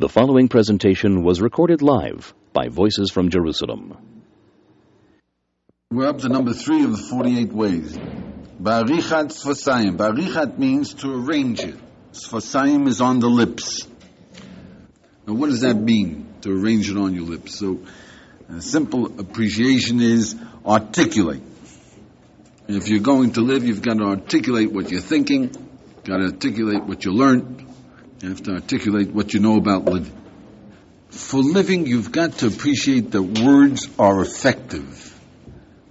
The following presentation was recorded live by Voices from Jerusalem. We're up to number three of the 48 ways. Barichat Sfasayim. Barichat means to arrange it. Sfasayim is on the lips. Now, what does that mean, to arrange it on your lips? So, a simple appreciation is articulate. If you're going to live, you've got to articulate what you're thinking, got to articulate what you learned, you have to articulate what you know about living. For living, you've got to appreciate that words are effective.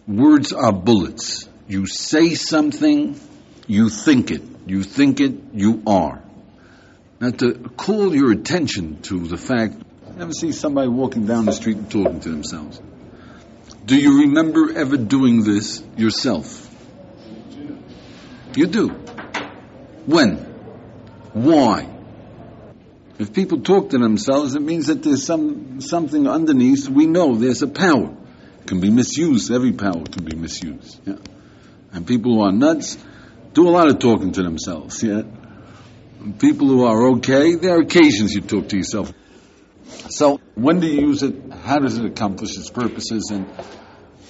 Words are bullets. You say something, you think it. You think it, you are. Now, to call your attention to the fact, you ever see somebody walking down the street and talking to themselves? Do you remember ever doing this yourself? You do. When? Why? If people talk to themselves, it means that there's some something underneath. We know there's a power. It can be misused. Every power can be misused. Yeah. And people who are nuts do a lot of talking to themselves. Yeah. People who are okay, there are occasions you talk to yourself. So when do you use it? How does it accomplish its purposes? And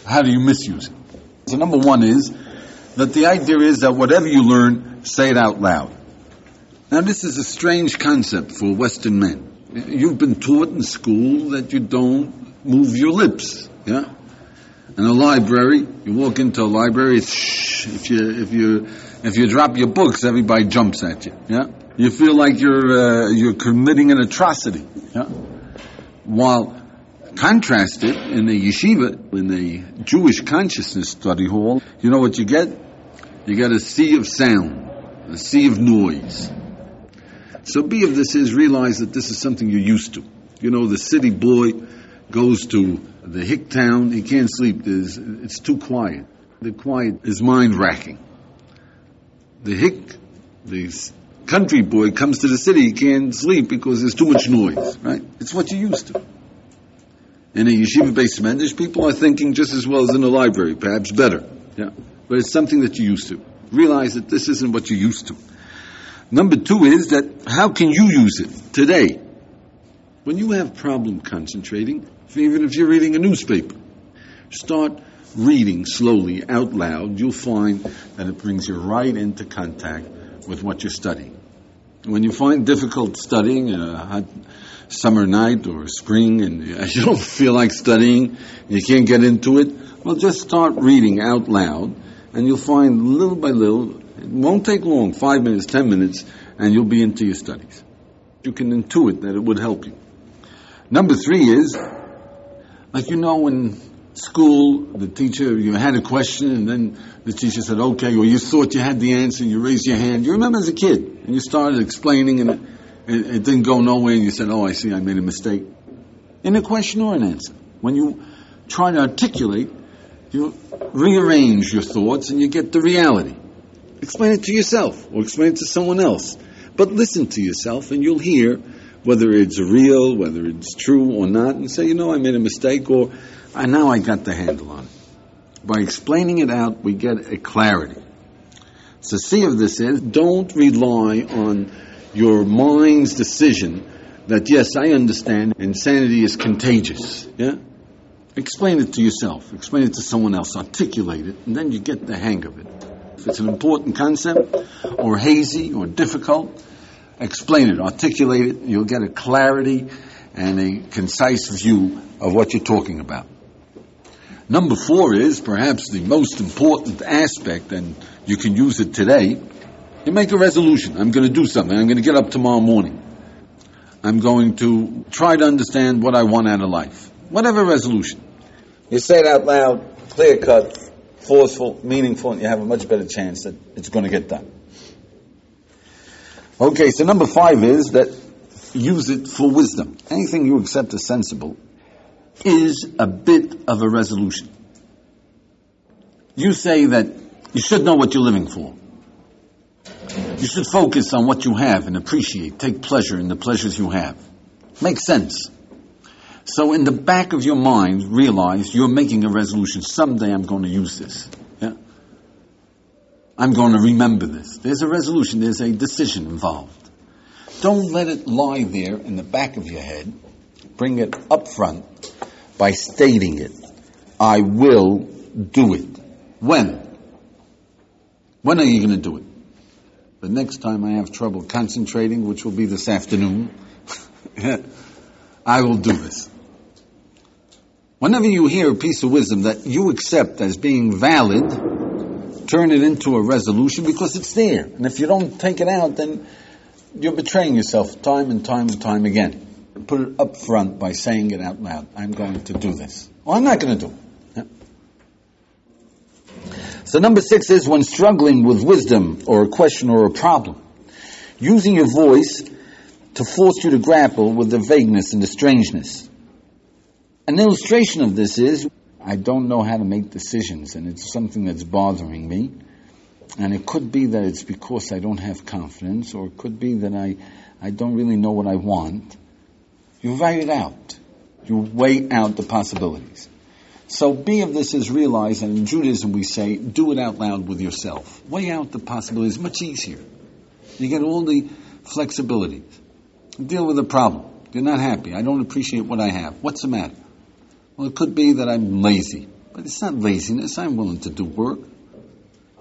how do you misuse it? So number one is that the idea is that whatever you learn, say it out loud. Now, this is a strange concept for Western men. You've been taught in school that you don't move your lips. Yeah. In a library, you walk into a library. Shh, if you if you if you drop your books, everybody jumps at you. Yeah. You feel like you're uh, you're committing an atrocity. Yeah. While contrasted in a yeshiva, in a Jewish consciousness study hall, you know what you get? You get a sea of sound, a sea of noise. So B of this is realize that this is something you're used to. You know, the city boy goes to the hick town, he can't sleep, There's, it's too quiet. The quiet is mind racking. The hick, the country boy comes to the city, he can't sleep because there's too much noise, right? It's what you're used to. In a yeshiva beis medrash, people are thinking just as well as in a library, perhaps better. Yeah. But it's something that you're used to. Realize that this isn't what you're used to. Number two is that how can you use it today? When you have problem concentrating, even if you're reading a newspaper, start reading slowly out loud. You'll find that it brings you right into contact with what you're studying. When you find difficult studying, a hot summer night or spring, and you don't feel like studying, you can't get into it, well, just start reading out loud, and you'll find little by little it won't take long, five minutes, ten minutes, and you'll be into your studies. You can intuit that it would help you. Number three is, like you know, in school, the teacher, you had a question, and then the teacher said, okay, or you thought you had the answer, you raised your hand. You remember as a kid, and you started explaining, and it, it, it didn't go nowhere, and you said, oh, I see, I made a mistake. In a question or an answer. When you try to articulate, you rearrange your thoughts, and you get the reality. Explain it to yourself or explain it to someone else. But listen to yourself and you'll hear whether it's real, whether it's true or not, and say, you know, I made a mistake or I now I got the handle on it. By explaining it out, we get a clarity. So see of this is don't rely on your mind's decision that yes, I understand insanity is contagious. Yeah? Explain it to yourself, explain it to someone else, articulate it, and then you get the hang of it. If it's an important concept or hazy or difficult, explain it, articulate it. You'll get a clarity and a concise view of what you're talking about. Number four is perhaps the most important aspect, and you can use it today. You make a resolution. I'm going to do something. I'm going to get up tomorrow morning. I'm going to try to understand what I want out of life. Whatever resolution. You say it out loud, clear cut, forceful, meaningful, and you have a much better chance that it's going to get done. Okay, so number five is that use it for wisdom. Anything you accept as sensible is a bit of a resolution. You say that you should know what you're living for. You should focus on what you have and appreciate, take pleasure in the pleasures you have. Makes sense. So in the back of your mind, realize you're making a resolution. Someday I'm going to use this. Yeah? I'm going to remember this. There's a resolution. There's a decision involved. Don't let it lie there in the back of your head. Bring it up front by stating it. I will do it. When? When are you going to do it? The next time I have trouble concentrating, which will be this afternoon, I will do this. Whenever you hear a piece of wisdom that you accept as being valid, turn it into a resolution because it's there. And if you don't take it out, then you're betraying yourself time and time and time again. Put it up front by saying it out loud. I'm going to do this. Or I'm not going to do it. So number six is when struggling with wisdom or a question or a problem, using your voice to force you to grapple with the vagueness and the strangeness. An illustration of this is I don't know how to make decisions and it's something that's bothering me. And it could be that it's because I don't have confidence, or it could be that I, I don't really know what I want. You weigh it out. You weigh out the possibilities. So B of this is realize, and in Judaism we say, do it out loud with yourself. Weigh out the possibilities, much easier. You get all the flexibilities. Deal with the problem. You're not happy. I don't appreciate what I have. What's the matter? Well, it could be that I'm lazy. But it's not laziness. I'm willing to do work.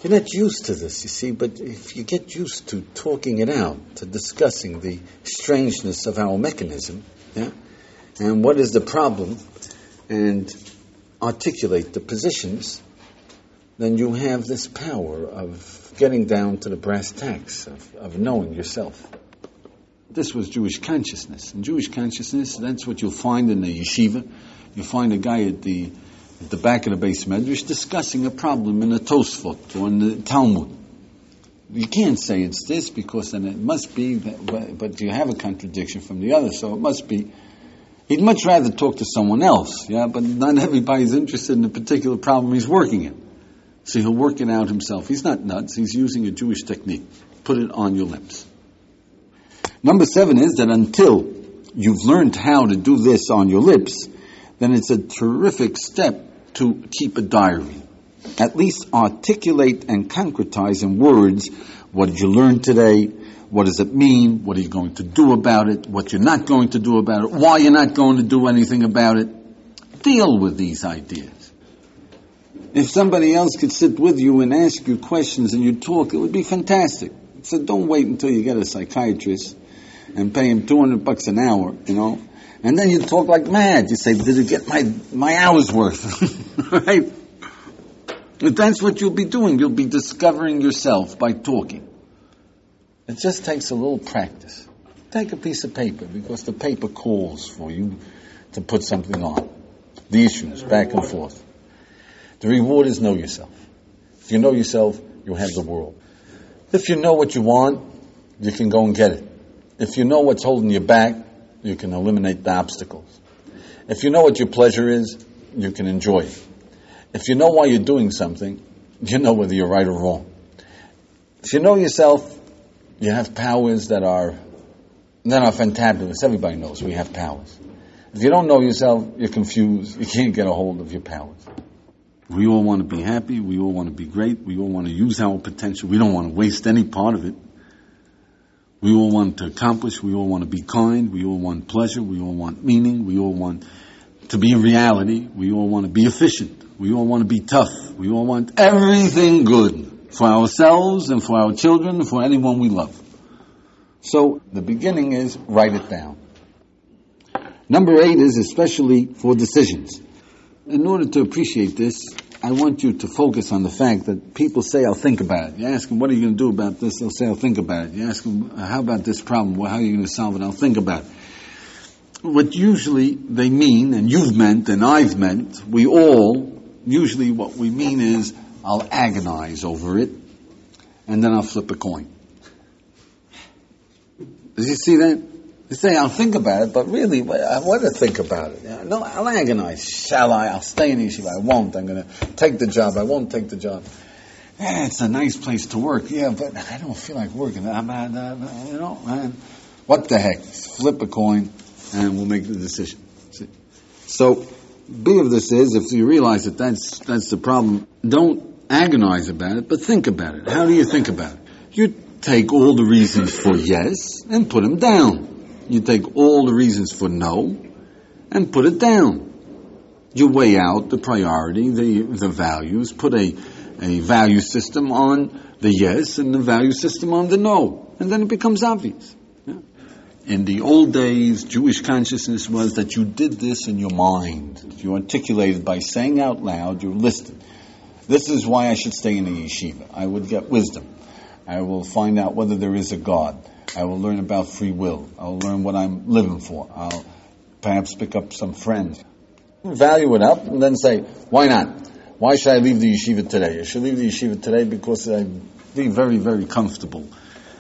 You're not used to this, you see, but if you get used to talking it out, to discussing the strangeness of our mechanism, yeah, and what is the problem, and articulate the positions, then you have this power of getting down to the brass tacks, of, of knowing yourself. This was Jewish consciousness. And Jewish consciousness, that's what you'll find in the yeshiva. You'll find a guy at the at the back of the beis medrash discussing a problem in a Tosfot or in the Talmud. You can't say it's this because then it must be, that, but you have a contradiction from the other, so it must be. He'd much rather talk to someone else, yeah, but not everybody's interested in the particular problem he's working in. So he'll work it out himself. He's not nuts, he's using a Jewish technique. Put it on your lips. Number seven is that until you've learned how to do this on your lips, then it's a terrific step to keep a diary. At least articulate and concretize in words what did you learn today? What does it mean? What are you going to do about it? What you're not going to do about it? Why you're not going to do anything about it? Deal with these ideas. If somebody else could sit with you and ask you questions and you talk, it would be fantastic. So don't wait until you get a psychiatrist and pay him 200 bucks an hour, you know, and then you talk like mad. You say, did it get my, my hour's worth? right? If that's what you'll be doing, you'll be discovering yourself by talking. It just takes a little practice. Take a piece of paper because the paper calls for you to put something on. The issues, back and forth. The reward is know yourself. If you know yourself, you'll have the world. If you know what you want, you can go and get it. If you know what's holding you back, you can eliminate the obstacles. If you know what your pleasure is, you can enjoy it. If you know why you're doing something, you know whether you're right or wrong. If you know yourself, you have powers that are that are fantabulous. Everybody knows we have powers. If you don't know yourself, you're confused. You can't get a hold of your powers. We all want to be happy. We all want to be great. We all want to use our potential. We don't want to waste any part of it. We all want to accomplish. We all want to be kind. We all want pleasure. We all want meaning. We all want to be reality. We all want to be efficient. We all want to be tough. We all want everything good for ourselves and for our children and for anyone we love. So the beginning is write it down. Number eight is especially for decisions. In order to appreciate this, I want you to focus on the fact that people say, I'll think about it. You ask them, what are you going to do about this? They'll say, I'll think about it. You ask them, how about this problem? Well, how are you going to solve it? I'll think about it. What usually they mean, and you've meant, and I've meant, we all, usually what we mean is, I'll agonize over it, and then I'll flip a coin. Did you see that? They say, I'll think about it, but really, I want to think about it. No, I'll agonize. Shall I? I'll stay in yeshiva. I won't. I'm going to take the job. I won't take the job. Yeah, it's a nice place to work. Yeah, but I don't feel like working. I'm, uh, uh, uh, you know, man. What the heck? Flip a coin, and we'll make the decision. See? So, B of this is, if you realize that that's, that's the problem, don't agonize about it, but think about it. How do you think about it? You take all the reasons for yes and put them down. You take all the reasons for no and put it down. You weigh out the priority, the, the values, put a, a value system on the yes and the value system on the no. And then it becomes obvious. Yeah? In the old days, Jewish consciousness was that you did this in your mind. You articulated by saying out loud, you listed. This is why I should stay in a yeshiva. I would get wisdom. I will find out whether there is a God. I will learn about free will. I'll learn what I'm living for. I'll perhaps pick up some friends. Value it up and then say, why not? Why should I leave the yeshiva today? I should leave the yeshiva today because I'd be very, very comfortable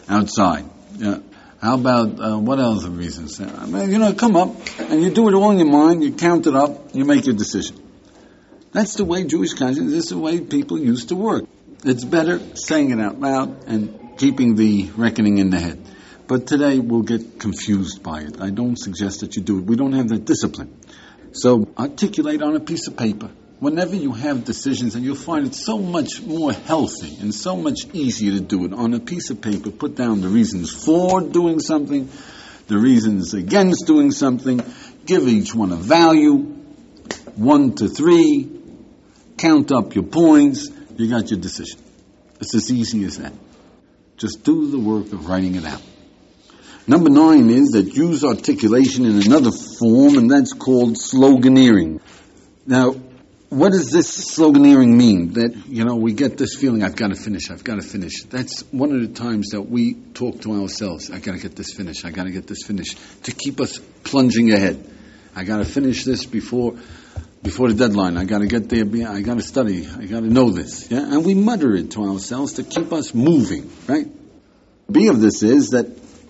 outside. Yeah. How about, uh, what other reasons? I mean, you know, come up and you do it all in your mind, you count it up, you make your decision. That's the way Jewish conscience, is the way people used to work. It's better saying it out loud and keeping the reckoning in the head. But today we'll get confused by it. I don't suggest that you do it. We don't have that discipline. So articulate on a piece of paper. Whenever you have decisions, and you'll find it so much more healthy and so much easier to do it on a piece of paper. Put down the reasons for doing something, the reasons against doing something. Give each one a value, one to three. Count up your points. You got your decision. It's as easy as that. Just do the work of writing it out. Number nine is that use articulation in another form, and that's called sloganeering. Now, what does this sloganeering mean? That, you know, we get this feeling, I've got to finish, I've got to finish. That's one of the times that we talk to ourselves, I've got to get this finished, I've got to get this finished, to keep us plunging ahead. I got to finish this before before the deadline. I got to get there. I got to study. I got to know this. Yeah, and we mutter it to ourselves to keep us moving. Right. B of this is that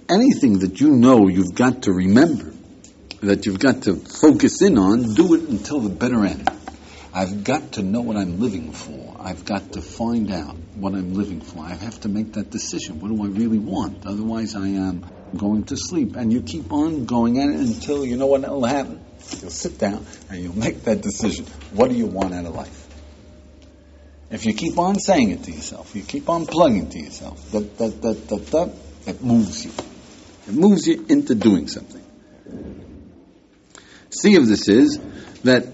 anything that you know you've got to remember, that you've got to focus in on, do it until the bitter end. I've got to know what I'm living for. I've got to find out what I'm living for. I have to make that decision. What do I really want? Otherwise, I am going to sleep. And you keep on going at it until you know what will happen. You'll sit down and you'll make that decision. What do you want out of life? If you keep on saying it to yourself, you keep on plugging to yourself, that, that, that, that, that, it moves you. It moves you into doing something. C of this is that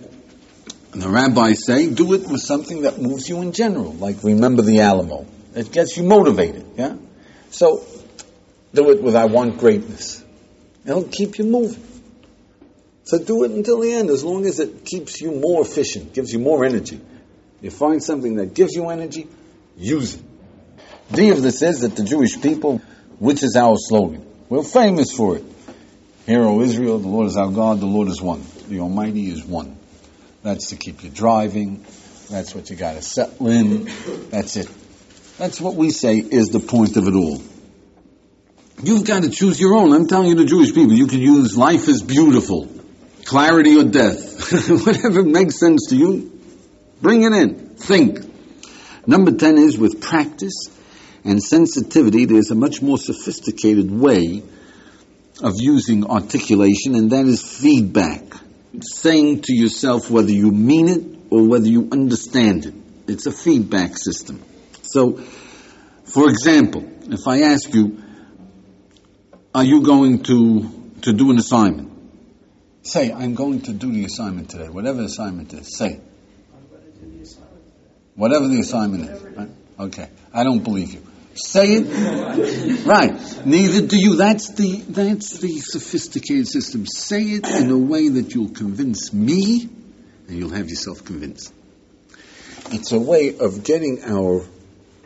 the rabbis say, do it with something that moves you in general, like remember the Alamo. It gets you motivated, yeah? So, do it with I want greatness. It'll keep you moving. So do it until the end, as long as it keeps you more efficient, gives you more energy. You find something that gives you energy, use it. D of this is that the Jewish people, which is our slogan, we're famous for it. Hear, O Israel, the Lord is our God, the Lord is one. The Almighty is one. That's to keep you driving. That's what you got to settle in. That's it. That's what we say is the point of it all. You've got to choose your own. I'm telling you, the Jewish people, you can use life is beautiful, clarity or death, whatever makes sense to you. Bring it in. Think. Number 10 is with practice and sensitivity, there's a much more sophisticated way of using articulation, and that is feedback. Saying to yourself whether you mean it or whether you understand it. It's a feedback system. So, for example, if I ask you, are you going to, to do an assignment? Say, I'm going to do the assignment today, whatever the assignment is. Say. Whatever the assignment is. Right? Okay. I don't believe you. Say it. Right. Neither do you. That's the, that's the sophisticated system. Say it in a way that you'll convince me and you'll have yourself convinced. It's a way of getting our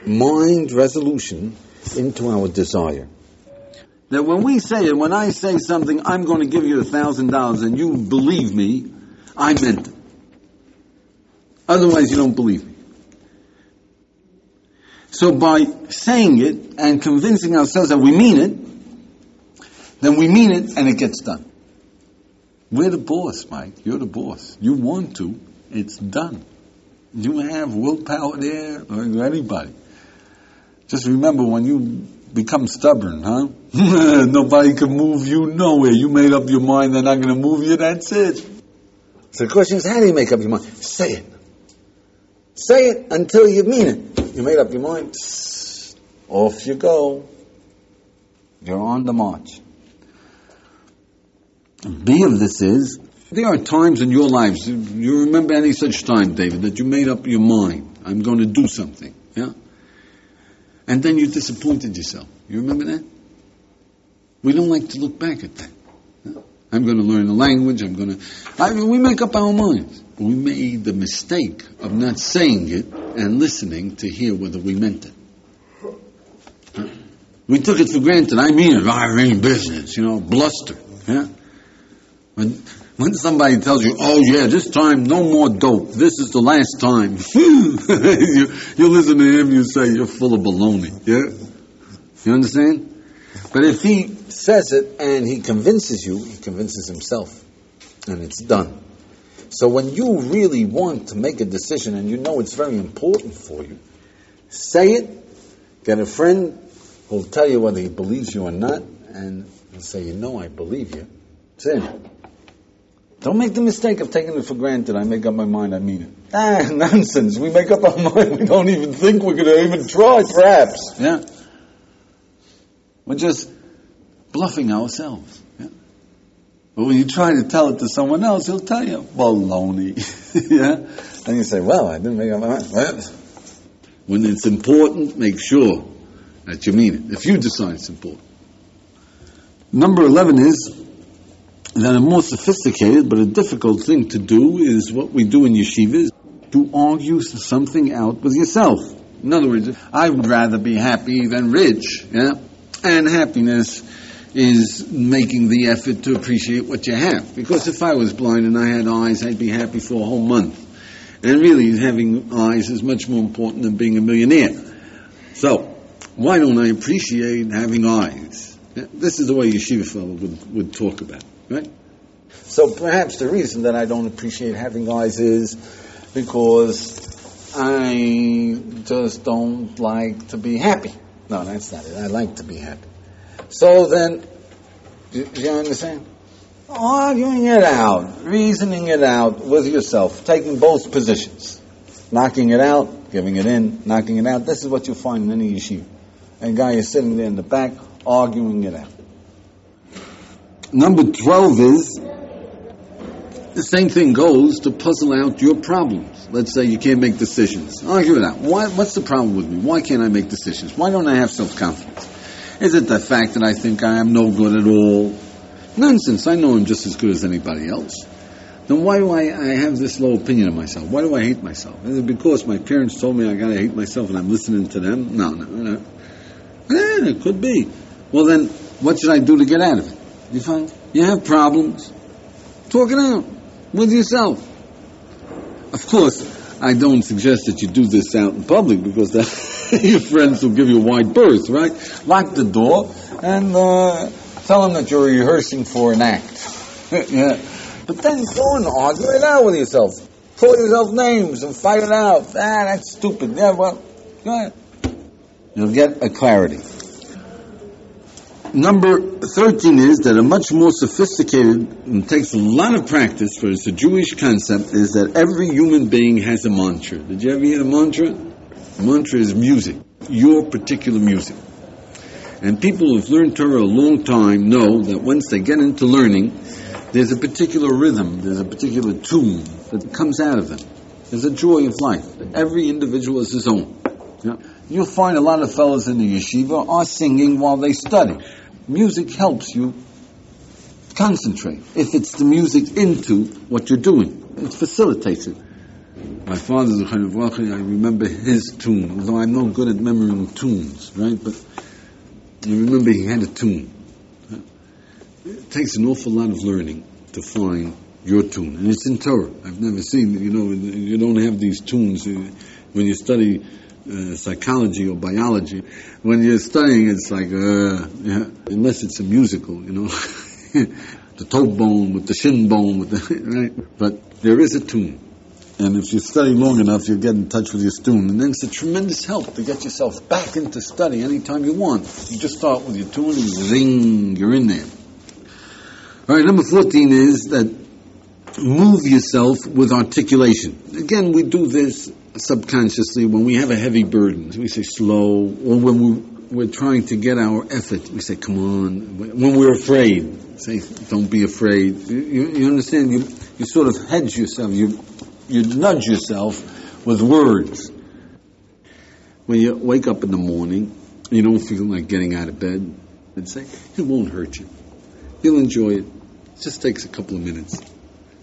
mind resolution into our desire. That when we say it, when I say something, I'm going to give you a thousand dollars and you believe me, I meant it. Otherwise, you don't believe me. So by saying it and convincing ourselves that we mean it, then we mean it and it gets done. We're the boss, Mike. You're the boss. You want to, it's done. You have willpower there or anybody. Just remember when you become stubborn, huh? Nobody can move you nowhere. You made up your mind they're not going to move you, that's it. So the question is, how do you make up your mind? Say it. Say it until you mean it. You made up your mind. Off you go. You're on the march. B of this is there are times in your lives, you remember any such time, David, that you made up your mind, I'm going to do something, yeah? And then you disappointed yourself. You remember that? We don't like to look back at that. yeah? I'm going to learn the language, I'm going to. I we make up our minds. We made the mistake of not saying it and listening to hear whether we meant it. We took it for granted. I mean it. I mean business, you know, bluster. Yeah? When, when somebody tells you, oh yeah, this time no more dope, this is the last time, you, you listen to him, you say, you're full of baloney. Yeah? You understand? But if he says it and he convinces you, he convinces himself. And it's done. So when you really want to make a decision and you know it's very important for you, say it, get a friend who'll tell you whether he believes you or not, and say, you know I believe you. It's in. Don't make the mistake of taking it for granted. I make up my mind, I mean it. Ah, nonsense. We make up our mind. We don't even think we're going to even try, perhaps. Yeah? We're just bluffing ourselves. But when you try to tell it to someone else, he'll tell you, baloney. yeah? And you say, well, I didn't make up my mind. Well, when it's important, make sure that you mean it. If you decide it's important. Number 11 is that a more sophisticated but a difficult thing to do is what we do in yeshivas, to argue something out with yourself. In other words, I would rather be happy than rich, yeah? And happiness is making the effort to appreciate what you have. Because if I was blind and I had eyes, I'd be happy for a whole month. And really, having eyes is much more important than being a millionaire. So, why don't I appreciate having eyes? This is the way yeshiva fellow would, would talk about right? So perhaps the reason that I don't appreciate having eyes is because I just don't like to be happy. No, that's not it. I like to be happy. So then, do you understand? Arguing it out, reasoning it out with yourself, taking both positions, knocking it out, giving it in, knocking it out. This is what you find in any yeshiva. A guy is sitting there in the back, arguing it out. Number 12 is the same thing goes to puzzle out your problems. Let's say you can't make decisions. Argue it out. Why, what's the problem with me? Why can't I make decisions? Why don't I have self confidence? Is it the fact that I think I am no good at all? Nonsense. I know I'm just as good as anybody else. Then why do I, I have this low opinion of myself? Why do I hate myself? Is it because my parents told me I gotta hate myself and I'm listening to them? No, no, no. Yeah, it could be. Well then, what should I do to get out of it? You find you have problems. Talk it out with yourself. Of course, I don't suggest that you do this out in public because your friends will give you a wide berth, right? Lock the door and uh, tell them that you're rehearsing for an act. yeah. But then go and argue it out with yourself. Call yourself names and fight it out. Ah, that's stupid. Yeah, well, go ahead. You'll get a clarity. Number 13 is that a much more sophisticated and takes a lot of practice, but it's a Jewish concept, is that every human being has a mantra. Did you ever hear a mantra? A mantra is music, your particular music. And people who've learned Torah a long time know that once they get into learning, there's a particular rhythm, there's a particular tune that comes out of them. There's a joy of life. Every individual is his own. You'll find a lot of fellows in the yeshiva are singing while they study. Music helps you concentrate. If it's the music into what you're doing, it facilitates it. My father, I remember his tune, although I'm no good at remembering tunes, right? But I remember he had a tune. It takes an awful lot of learning to find your tune, and it's in Torah. I've never seen, you know, you don't have these tunes uh, when you study uh, psychology or biology. When you're studying, it's like, uh, yeah, unless it's a musical, you know, the toe bone with the shin bone, with the, right? But there is a tune. And if you study long enough, you get in touch with your tune. And then it's a tremendous help to get yourself back into study anytime you want. You just start with your tune and zing, you're in there. All right, number 14 is that move yourself with articulation. Again, we do this subconsciously when we have a heavy burden. We say slow, or when we we're trying to get our effort. We say, come on. When we're afraid, say, don't be afraid. You, you, you understand? You, you sort of hedge yourself. You, you nudge yourself with words. When you wake up in the morning, you don't feel like getting out of bed, and say, it won't hurt you. You'll enjoy it. It just takes a couple of minutes.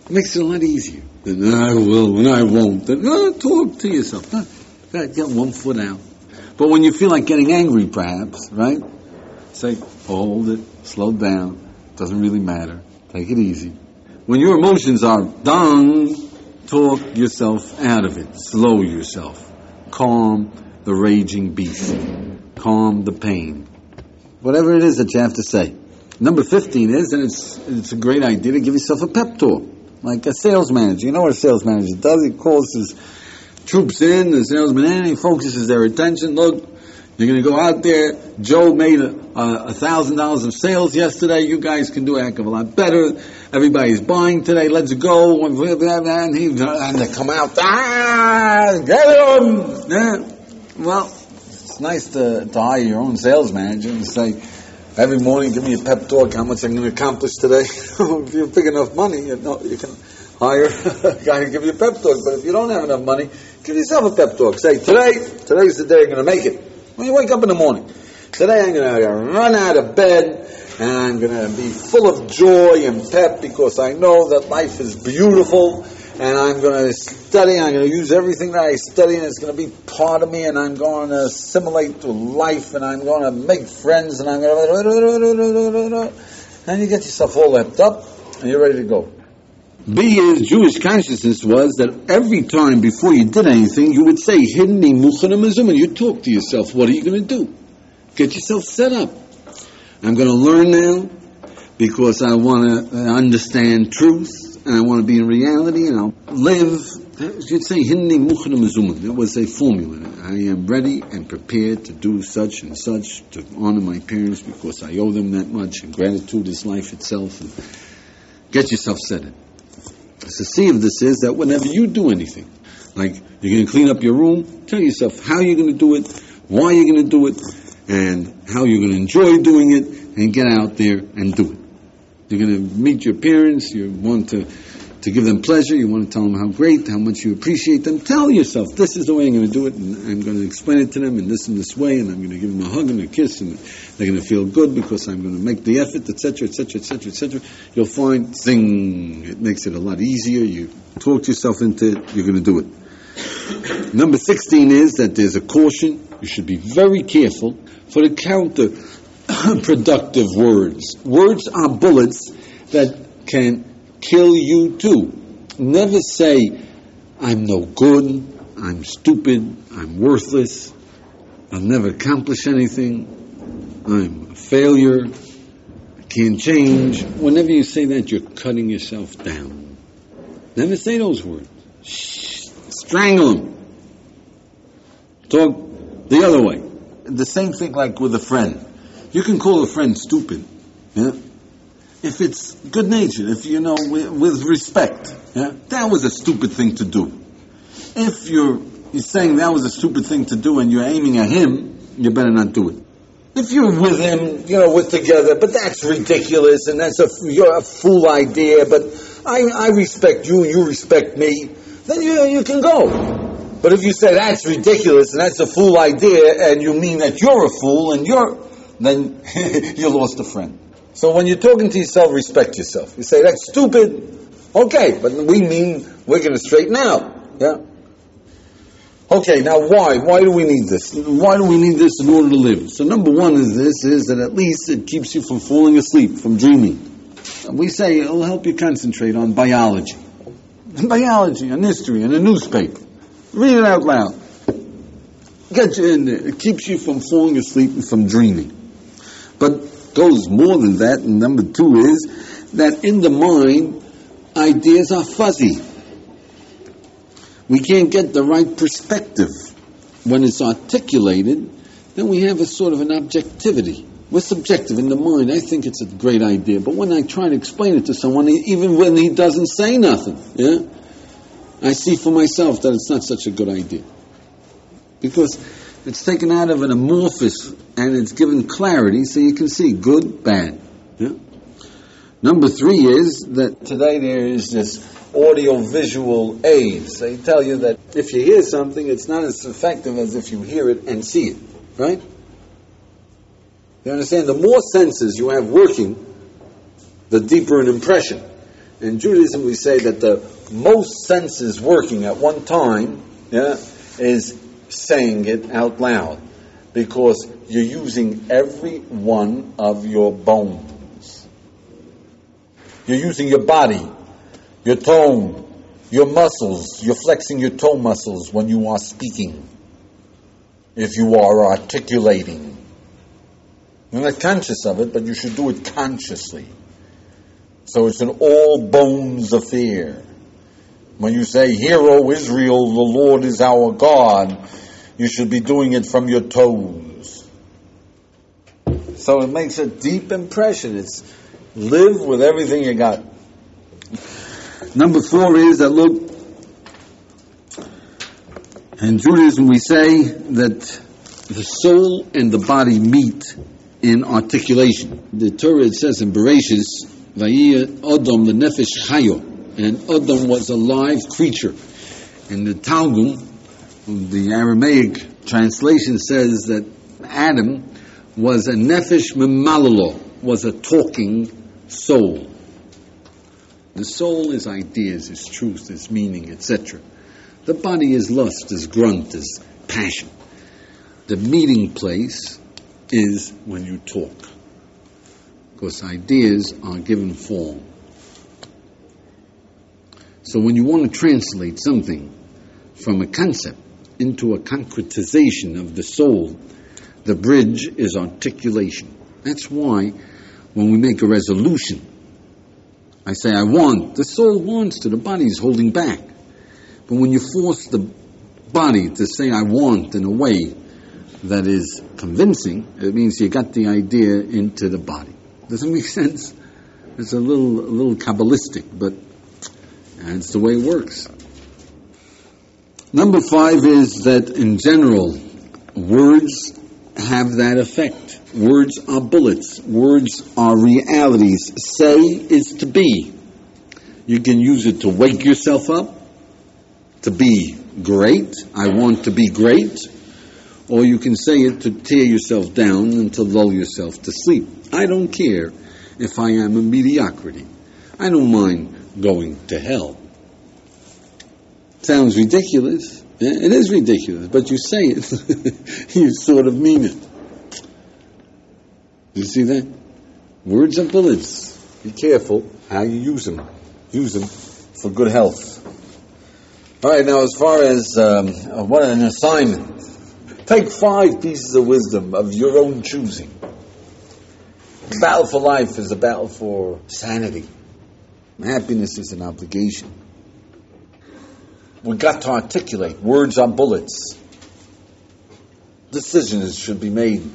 It makes it a lot easier. Then I will and I won't. Then no, talk to yourself. Get one foot out. But when you feel like getting angry, perhaps, right? Say, hold it, slow down. Doesn't really matter. Take it easy. When your emotions are done, talk yourself out of it. Slow yourself. Calm the raging beast. Calm the pain. Whatever it is that you have to say. Number 15 is, and it's, it's a great idea to give yourself a pep talk. Like a sales manager. You know what a sales manager does? He calls his troops in, the salesman in, he focuses their attention. Look, you're going to go out there. Joe made a thousand dollars of sales yesterday. You guys can do a heck of a lot better. Everybody's buying today. Let's go. And, he, and they come out. Ah, get him. Yeah. Well, it's nice to, to hire your own sales manager and say, every morning, give me a pep talk. How much I'm going to accomplish today. if you have big enough money, you know you can hire a guy to give you a pep talk. But if you don't have enough money, give yourself a pep talk. Say, today, today's the day I'm going to make it. When you wake up in the morning, today I'm going to run out of bed and I'm going to be full of joy and pep because I know that life is beautiful and I'm going to study. I'm going to use everything that I study, and it's going to be part of me. And I'm going to assimilate to life, and I'm going to make friends, and I'm going to. And you get yourself all lapped up, and you're ready to go. B is Jewish consciousness was that every time before you did anything, you would say, Hidni Muchanamazum, and you talk to yourself, what are you going to do? Get yourself set up. I'm going to learn now because I want to understand truth and I want to be in reality and I'll live. You'd say, Hidni Muchanamazum. It was a formula. I am ready and prepared to do such and such to honor my parents because I owe them that much and gratitude is life itself. And get yourself set up. The C of this is that whenever you do anything, like you're going to clean up your room, tell yourself how you're going to do it, why you're going to do it, and how you're going to enjoy doing it, and get out there and do it. You're going to meet your parents, you want to, to give them pleasure, you want to tell them how great, how much you appreciate them. Tell yourself, this is the way I'm going to do it, and I'm going to explain it to them in this and this way, and I'm going to give them a hug and a kiss, and they're going to feel good because I'm going to make the effort, etc., etc., etc., etc. You'll find, thing, it makes it a lot easier. You talk yourself into it, you're going to do it. Number 16 is that there's a caution. You should be very careful for the counter productive words. Words are bullets that can kill you too. Never say, I'm no good, I'm stupid, I'm worthless, I'll never accomplish anything, I'm a failure, I can't change. Whenever you say that, you're cutting yourself down. Never say those words. Shh, strangle them. Talk the other way. The same thing like with a friend. You can call a friend stupid, yeah? If it's good natured, if you know, with, with respect, yeah? That was a stupid thing to do. If you're, you're saying that was a stupid thing to do and you're aiming at him, you better not do it. If you're with him, you know, we're together, but that's ridiculous and that's a, you're a fool idea, but I, I respect you you respect me, then you, you can go. But if you say that's ridiculous and that's a fool idea and you mean that you're a fool and you're, then you lost a friend. So when you're talking to yourself, respect yourself. You say that's stupid. Okay, but we mean we're going to straighten out. Yeah? Okay, now why? Why do we need this? Why do we need this in order to live? So number one is this, is that at least it keeps you from falling asleep, from dreaming. We say it'll help you concentrate on biology. Biology and history and a newspaper. Read it out loud. Get you in there. It keeps you from falling asleep and from dreaming. But goes more than that, and number two is that in the mind, ideas are fuzzy we can't get the right perspective when it's articulated, then we have a sort of an objectivity. We're subjective in the mind. I think it's a great idea, but when I try to explain it to someone, even when he doesn't say nothing, yeah, I see for myself that it's not such a good idea. Because It's taken out of an amorphous and it's given clarity so you can see good, bad. Yeah? Number three is that today there is this audio visual aids. They tell you that if you hear something, it's not as effective as if you hear it and see it, right? You understand? The more senses you have working, the deeper an impression. In Judaism, we say that the most senses working at one time yeah, is saying it out loud because you're using every one of your bones. You're using your body, your tone, your muscles. You're flexing your toe muscles when you are speaking. If you are articulating. You're not conscious of it, but you should do it consciously. So it's an all bones affair. When you say, Hear, O Israel, the Lord is our God, you should be doing it from your toes. So it makes a deep impression. It's live with everything you got. Number four is that look, in Judaism we say that the soul and the body meet in articulation. The Torah says in Bereshis, Vayir Odom the Nefesh Chayo, and Adam was a live creature. In the Talmud, the Aramaic translation says that Adam was a Nefesh Memalalo, was a talking soul. The soul is ideas, is truth, is meaning, etc. The body is lust, is grunt, is passion. The meeting place is when you talk, because ideas are given form. So when you want to translate something from a concept into a concretization of the soul, the bridge is articulation. That's why when we make a resolution, I say, I want. The soul wants to, the body is holding back. But when you force the body to say, I want in a way that is convincing, it means you got the idea into the body. Does it make sense? It's a little, a little Kabbalistic, but that's the way it works. Number five is that in general, words have that effect. Words are bullets. Words are realities. Say is to be. You can use it to wake yourself up, to be great. I want to be great. Or you can say it to tear yourself down and to lull yourself to sleep. I don't care if I am a mediocrity. I don't mind going to hell. Sounds ridiculous. It is ridiculous, but you say it, you sort of mean it. You see that? Words are bullets. Be careful how you use them. Use them for good health. All right, now as far as um, uh, what an assignment. Take five pieces of wisdom of your own choosing. The battle for life is a battle for sanity. Happiness is an obligation. We've got to articulate. Words are bullets. Decisions should be made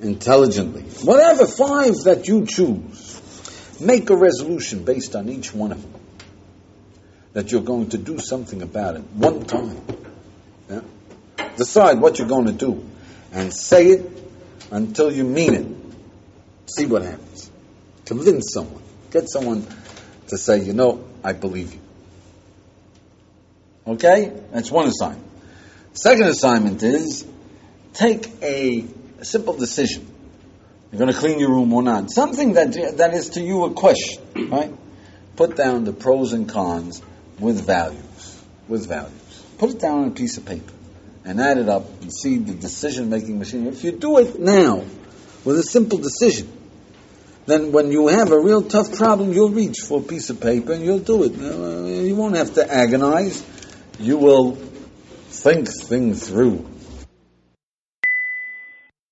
intelligently. Whatever five that you choose, make a resolution based on each one of them. That you're going to do something about it one time. Yeah? Decide what you're going to do and say it until you mean it. See what happens. Convince someone. Get someone to say, you know, I believe you. Okay? That's one assignment. Second assignment is take a, simple decision. You're going to clean your room or not. Something that, that is to you a question, right? Put down the pros and cons with values. With values. Put it down on a piece of paper and add it up and see the decision making machine. If you do it now with a simple decision, then when you have a real tough problem, you'll reach for a piece of paper and you'll do it. Uh, you won't have to agonize. You will think things through.